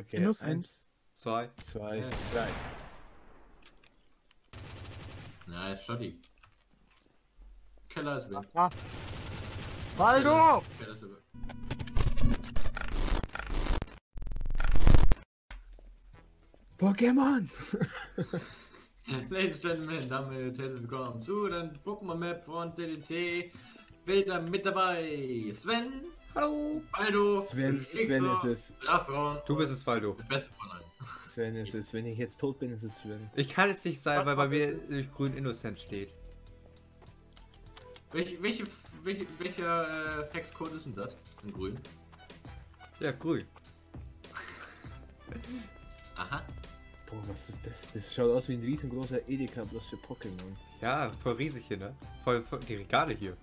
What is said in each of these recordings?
Okay, Innocent. eins, Zwei. zwei, Ja. drei. Nice, Schotti. Keller ist weg. Ah. Waldo! Keller ist weg. Pokémon! Ladies and Gentlemen, damit herzlich willkommen zu der Pokémon Map von DDT. Wieder mit dabei Sven, Hallo. Baldo, Sven, Sven ist es. Lasson. Du bist es, Waldo. Der Beste von allen. Sven ist es. Wenn ich jetzt tot bin, ist es Sven. Ich kann es nicht sein, weil bei mir durch grün Innocent steht. Welche, welche, welche, welcher äh, Hexcode ist denn das? In grün. Ja, grün. Aha. Boah, was ist das? Das schaut aus wie ein riesengroßer Edeka, bloß für Pokémon. Ja, voll riesig hier, ne? Voll, voll die Regale hier.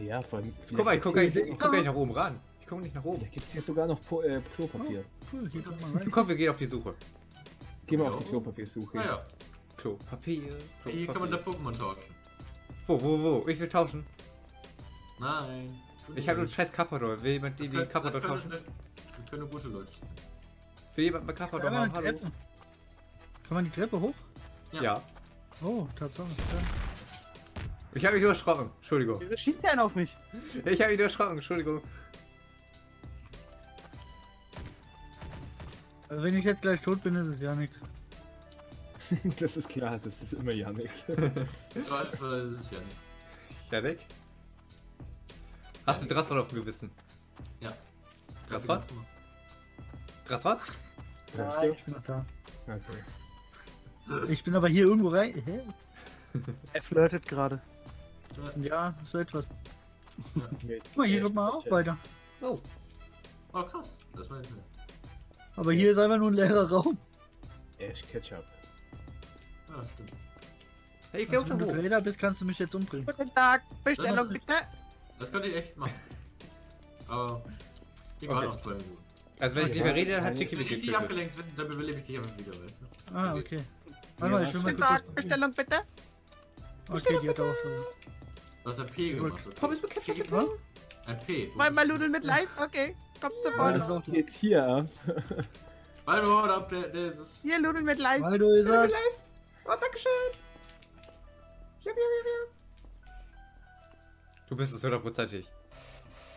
Ja, vor allem. Guck mal, ich guck, gar nicht, ich vielleicht guck gar nicht nach oben ran. Ich guck nicht nach oben. gibt es hier sogar noch po äh, Klopapier. Cool, hier kommt mal rein. Komm, wir gehen auf die Suche. Geh mal Ja. auf die Klopapiersuche. Naja, Klopapier. hier kann man da Klopapier. Pokémon tauschen. Wo, wo, wo? Ich will tauschen. Nein. Ich habe nur scheiß Kappador. Will jemand die, Kappador tauschen? können, das können gute Leute sein. Will jemand mal Kappador haben? Hallo? Kann man die Treppe hoch? Ja. Ja. Oh, Tatsache. Ich habe mich nur erschrocken. Entschuldigung. Wieso schießt der einer auf mich? Ich habe mich nur erschrocken. Entschuldigung. Also wenn ich jetzt gleich tot bin, ist es ja nichts. das ist klar, das ist immer Janik. Was, das ist ja nicht. Der weg? Hast du Drasrad auf dem Gewissen? Ja. Drasrad? Kannst Ja, du? ich bin noch da. Okay. Ich bin aber hier irgendwo rein. Hä? Er flirtet gerade. Ja, so etwas. Guck mal, hier kommt man auch weiter. Oh. Oh krass, das war nicht Aber hier ist einfach nur ein leerer Raum. Ash Ketchup. Ja, stimmt. Hey, ich auch wenn du hoch. Trader bist, kannst du mich jetzt umbringen. Guten Tag, Bestellung bitte. Das könnte ich echt machen. Aber ich Okay. warte noch zwei Minuten. Also wenn ich mehr rede, dann hat eine- Chicky Wenn mich ich getötet. abgelenkt bin, dann belebe ich dich einfach wieder, weißt du? Ah, okay. Warte mal, ich will mal Guten kurz Tag, das- Bestellung bitte. Okay, die hat auch schon. Du hast ein P gemacht. okay. Pommes mit Ketchup, P- Was? Ein P. Zweimal Nudeln mit Leis, okay. Kommt sofort. das ist auch geht hier ab? Weil du haut ab, der, der ist es. Hier Nudeln mit Leis. Waldo ist das. Leis. Oh, dankeschön. Jupp, jupp, jupp, jupp. Du bist es hundertprozentig.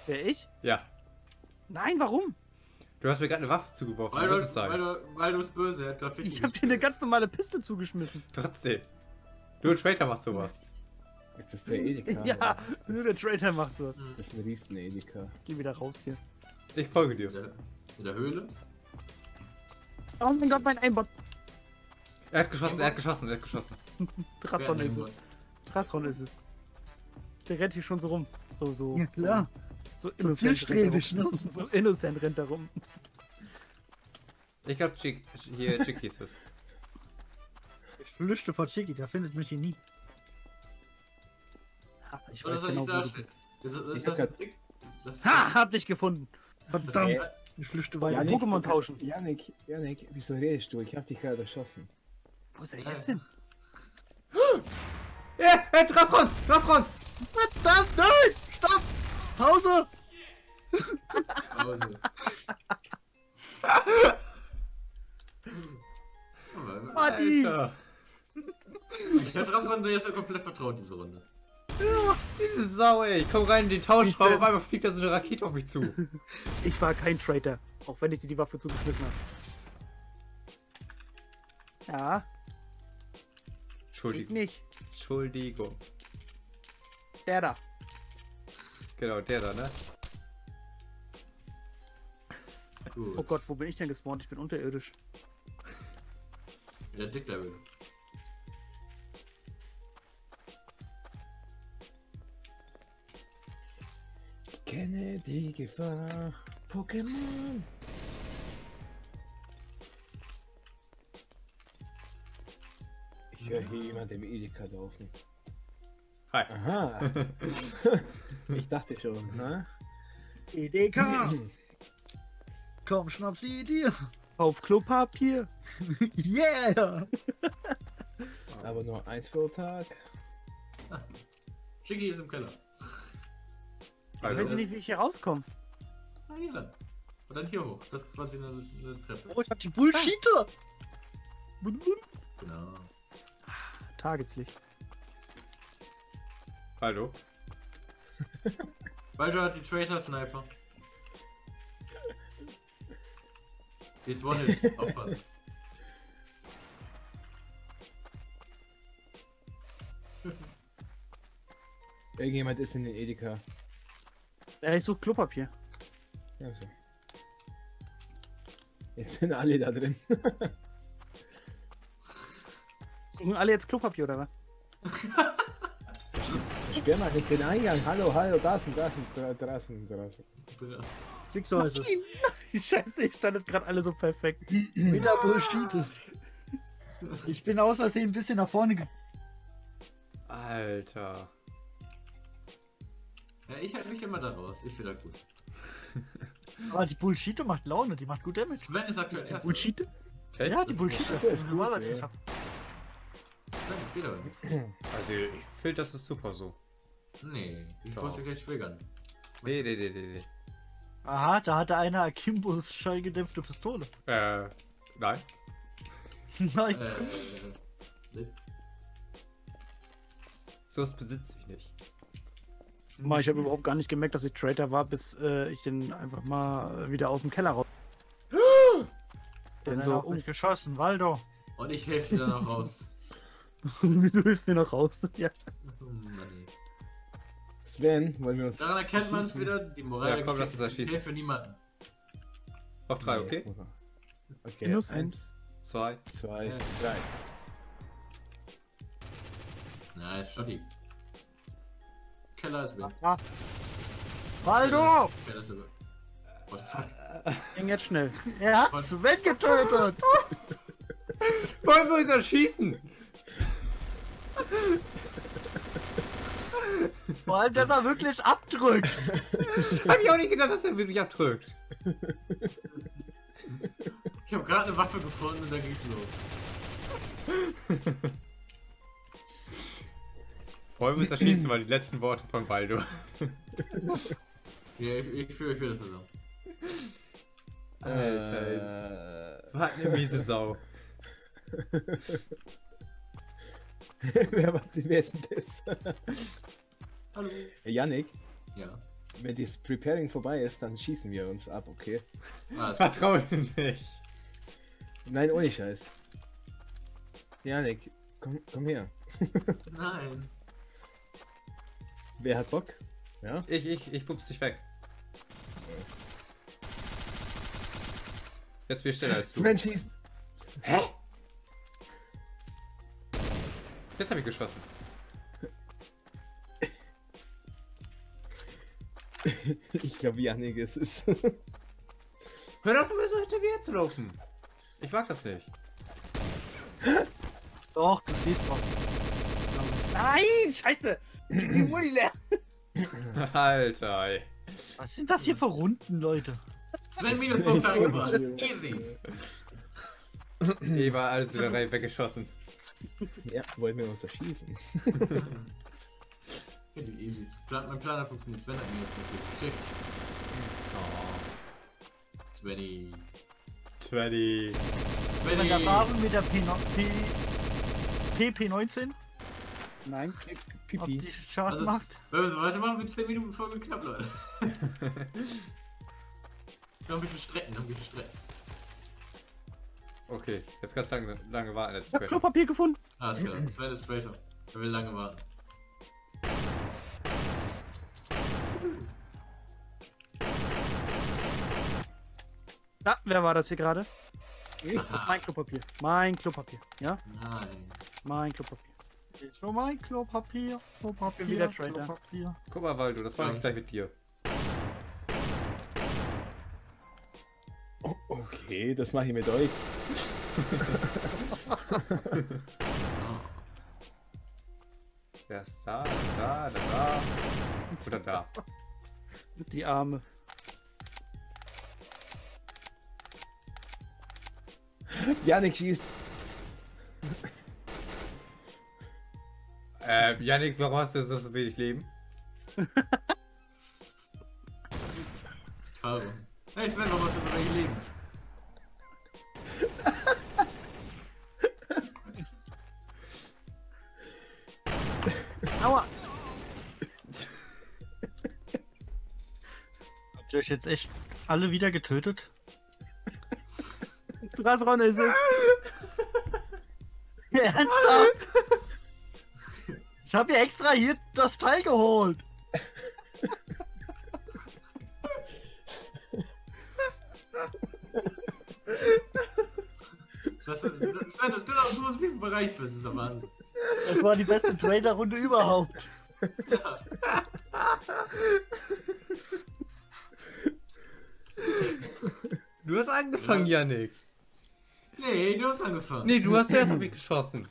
Wer ich? Ja. Nein, warum? Du hast mir gerade eine Waffe zugeworfen, Weil du du, musst es weil, sagen. du, weil du es böse, er hat. Ich hab dir eine ganz normale Piste zugeschmissen. Trotzdem. Nur ein Traitor macht sowas. Ist das der Edeka? Ja, nur der Traitor macht sowas. Das ist ein riesen Edeka. Geh wieder raus hier. Ich folge In dir. der, in der Höhle? Oh mein Gott, mein Einbot. Er hat geschossen, er hat geschossen, er hat geschossen. Drasron ist es. Drasron ist es. Der rennt hier schon so rum. So, so. Ja, klar. So, so So innocent. rennt er ne? So innocent rennt er rum. Ich glaube, Chick, hier Chicky ist es. Ich flüchte vor Chicky, der findet mich hier nie. Ich Oder weiß soll genau, ich wo da du stehen? bist. Ist, ist, Ich das Ha, hab dich gefunden. Verdammt, ich flüchte weiter. Ja, Pokémon tauschen. Janik, Janik, wieso redest du? Ich hab dich gerade erschossen. Wo ist er jetzt hin? Ja, hey, Drasron! Drasron! Verdammt, nein! Stopp! Pause! Marty! Alter. Ich hätte ist ja komplett vertraut, diese Runde. Diese Sau, ey. Ich komm rein in den Tauschraum, auf einmal fliegt da so eine Rakete auf mich zu. Ich war kein Traitor. Auch wenn ich dir die Waffe zugeschmissen habe. Ja, ich Entschuldigung. nicht. Entschuldigung. Der da. Genau, der da, ne? Gut. Oh Gott, wo bin ich denn gespawnt? Ich bin unterirdisch. In der Dick kenne die Gefahr. Pokémon. Ich höre hier jemand im Edeka laufen. Hi. Aha. ich dachte schon, ne? EDK! Komm, schnapp sie dir! Auf Klopapier. Yeah! Aber nur eins pro Tag. Chicky ist im Keller. Ich Also, weiß nicht, wie ich hier rauskomme. Ah, hier lang. Und dann hier hoch. Das ist quasi eine, eine Treppe. Oh, ich hab die Bullshiter! Genau. Tageslicht. Hallo? Du hat die Traitor Sniper. Die ist One-Hit, aufpassen. Irgendjemand ist in den Edeka. Ja, ich suche Klopapier. Also. Jetzt sind alle da drin. Suchen alle jetzt Klopapier oder was? Sperr mal nicht den Eingang. Hallo, hallo, da sind, da sind, dra- draußen, draußen. Fixo ist es. Scheiße, ich stand jetzt gerade alle so perfekt. Wieder Bullshiter. Ich bin aus Versehen ein bisschen nach vorne ge... Alter. Ja, ich halte mich immer da raus. Ich bin da gut. Aber die Bullshiter macht Laune, die macht gut Damage. Sven ist aktuell erster. Bullshit? Echt? Ja, die Bullshiter. Der ist gut, geschafft. Sven, das geht aber nicht. Also ich finde, das ist super so. Nee, ich muss dir gleich triggern. Nee, nee, nee, nee, Aha, da hatte einer Akimbos schallgedämpfte Pistole. nee. Äh, nein. Nein. Äh, nee. So was besitze ich nicht. Mal, ich habe überhaupt gar nicht gemerkt, dass ich Traitor war, bis äh, ich den einfach mal wieder aus dem Keller raus. Denn so mich geschossen, Waldo. Und ich helfe dir dann noch raus. du hilfst mir noch raus. Ja. Oh Mann. Sven, wollen wir uns. Daran erkennt man es wieder, die Moral Ja, komm, lass Geschichte, uns erschießen. Ich helfe niemanden. Auf drei, okay? Okay, Minus eins, Zwei. zwei, drei. Nice, Schotti. Keller ist weg. Ah, Waldo! Keller ist weg. What the fuck? das ging jetzt schnell. Er hat Sven getötet! Wollen wir uns erschießen? Vor allem, der da wirklich abdrückt. Hab ich auch nicht gedacht, dass der wirklich abdrückt. Ich habe gerade eine Waffe gefunden und da ging's los. Wollen wir uns erschießen, weil die letzten Worte von Baldo. Ja, ich, ich fühle ich fühl das zusammen. Alter, Äh, Was eine miese Sau. wer, war, wer ist denn das? Hallo. Yannick, Ja. wenn das Preparing vorbei ist, dann schießen wir uns ab, okay? Ah, ist Vertraue nicht. Nein, ohne Scheiß. Yannick, komm, komm her. Nein. Wer hat Bock? Ja? Ich, ich, ich pups dich weg. Jetzt bin ich schneller als du. Sven schießt. Hä? Jetzt habe ich geschossen. Ich glaube, ist es. Hör auf, mir so hinter zu laufen. Ich mag das nicht. Doch, du siehst doch. Nein, scheiße! Die Muni leer. Alter, ey. Was sind das hier für Runden, Leute? Sven Minuspunkte angebracht. Easy. Eva, alles wieder weggeschossen. ja, wollen wir uns erschießen? Richtig easy. Plan, mein Planer funktioniert. Sven hat Minuspunkte. Tricks. Oh. Svenny. 20. Wenn Svenny. der Farben mit der P P PP19 Nein. Pipi. die Schaden Also, macht. wenn wir so weitermachen, wird 10 Minuten Folge knapp, Leute. noch ein bisschen strecken, noch ein bisschen strecken. Okay, jetzt kannst du lange, lange warten. Jetzt Ich hab Klopapier gefunden. Ah, ist klar. Sven ist später. Er will lange warten. Na, wer war das hier gerade? Ich? Das ist mein Klopapier. Mein Klopapier. Ja? Nein. Mein Klopapier. Schon mal Klopapier, Klopapier, wieder Trader. Klopapier. Guck mal, Waldo, das mache ich gleich mit dir. Oh, okay, das mache ich mit euch. Wer ist da? Da, da, da. Oder da. Die Arme. Yannick schießt. Äh, Yannick, warum hast du so wenig Leben? Taro. Hey Sven, warum hast du so wenig Leben? Aua! Habt ihr euch jetzt echt alle wieder getötet? Was Ronne ist es? Ernsthaft? Ich habe ja extra hier das Teil geholt. Das, das, Sven, dass du noch im positiven Bereich bist, ist der Wahnsinn. Das war die beste Trader-Runde überhaupt. Du hast angefangen, Yannick. Nee, du hast angefangen. Nee, du hast erst auf mich geschossen.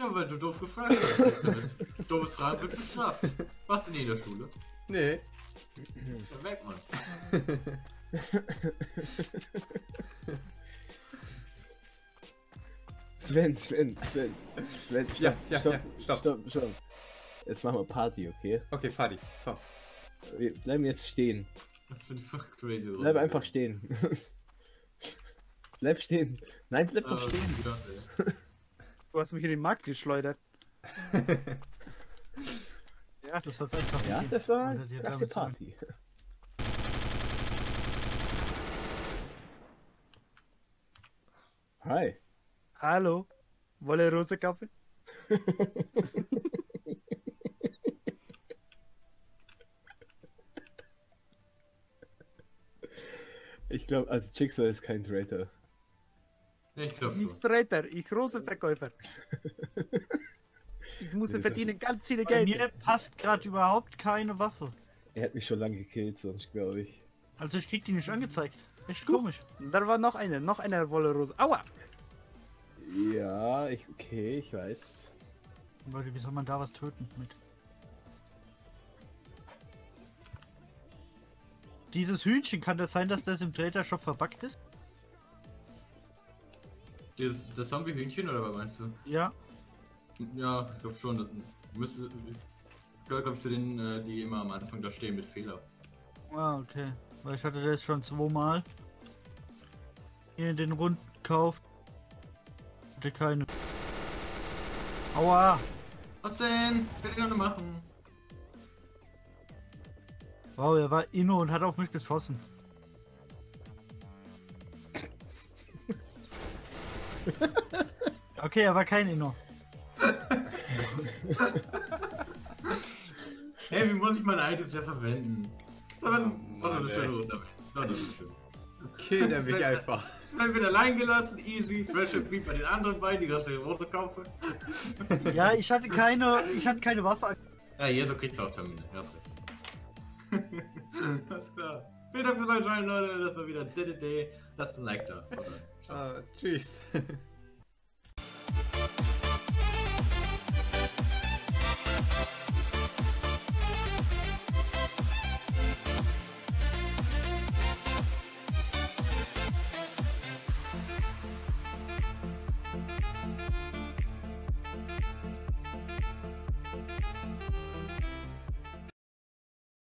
Ja, weil du doof gefragt hast. Doofes Fragen wird bestraft. Warst du nie in der Schule? Nee. Ja, merkt man. Sven, Sven, Sven, Sven, stopp, Ja, ja, stopp, ja, stopp. stopp, stopp. Jetzt machen wir Party, okay? Okay, Party. Komm. Wir bleiben jetzt stehen. Das finde ich voll crazy. Bleib einfach stehen. bleib stehen. Nein, bleib doch stehen. Du hast mich in den Markt geschleudert. Ja, das hat's einfach Ja, das war hat klasse. Party. Hi. Hallo? Wolle Rose Kaffee? Ich glaube, also Jigsaw ist kein Traitor. Ich glaube schon. Streiter, ich Rosenverkäufer. Ich muss verdienen ganz viele Bei Geld. mir passt gerade überhaupt keine Waffe. Er hat mich schon lange gekillt, sonst glaube ich. Also ich krieg die nicht angezeigt. Echt komisch. Da war noch eine, noch eine Wolle Rose. Aua! Ja, ich, okay, ich weiß. Leute, wie soll man da was töten mit? Dieses Hühnchen, kann das sein, dass das im Trader Shop verbuggt ist? Dieses, das Zombie-Hühnchen oder was meinst du? Ja. Ja, ich glaube schon. Das müsste. Ich glaube ich, zu denen, äh, die immer am Anfang da stehen mit Fehler. Ah, okay. Weil ich hatte das schon zweimal. Hier in den Runden gekauft. Hatte keine. Aua! Was denn? Will ich noch machen? Wow, er war inno und hat auf mich geschossen. Okay, er war kein Inno. Hey, wie muss ich meine Items ja verwenden? Aber, Oh, warte. Warte, das ist schön. Kill er mich einfach. Sven wird allein gelassen, easy, fresh beat bei den anderen beiden, die ganze rote kaufen. Ja, ich hatte keine, ich hatte keine Waffe. Ja, hier so kriegst du auch Termine, hast recht. Alles klar. Vielen Dank fürs Einschalten, Leute, das war wieder DDD. Lasst ein Like da. Oder, ciao. Ah, tschüss.